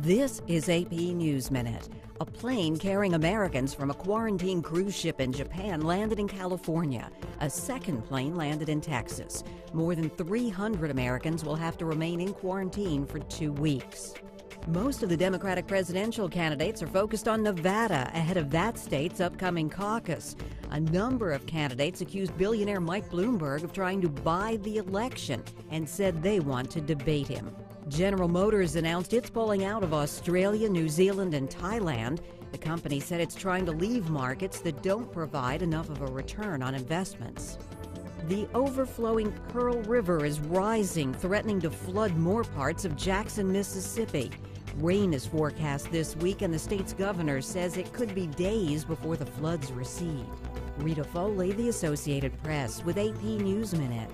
This is AP News Minute. A plane carrying Americans from a quarantine cruise ship in Japan landed in California. A second plane landed in Texas. More than 300 Americans will have to remain in quarantine for two weeks. Most of the Democratic presidential candidates are focused on Nevada ahead of that state's upcoming caucus. A number of candidates accused billionaire Mike Bloomberg of trying to buy the election and said they want to debate him. General Motors announced it's pulling out of Australia, New Zealand, and Thailand. The company said it's trying to leave markets that don't provide enough of a return on investments. The overflowing Pearl River is rising, threatening to flood more parts of Jackson, Mississippi. Rain is forecast this week, and the state's governor says it could be days before the floods recede. Rita Foley, The Associated Press, with AP News Minute.